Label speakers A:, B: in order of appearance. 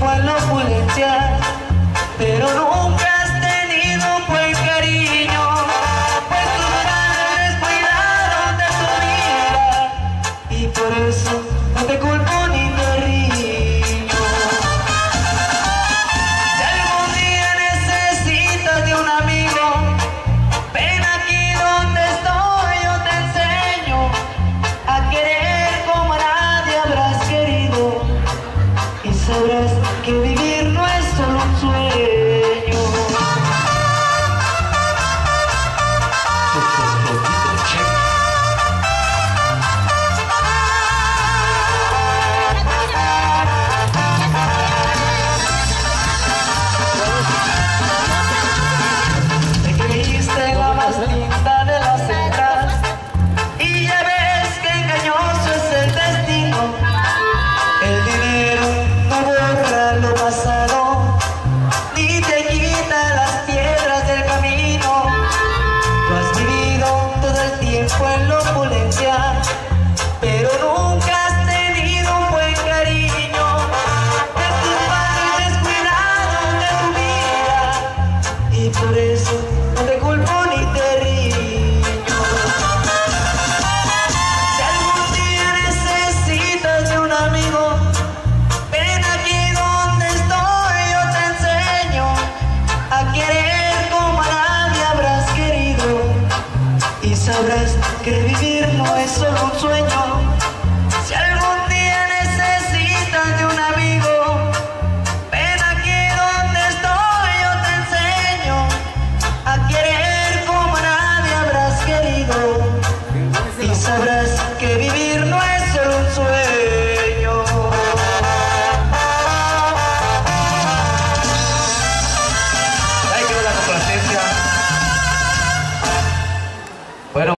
A: fue la sabrás que por eso no te culpo ni te río. Si algún día necesitas de un amigo, ven aquí donde estoy, yo te enseño a querer como a nadie habrás querido y sabrás que vivir. sabrás que vivir no es solo un sueño. Ahí quedó la complacencia.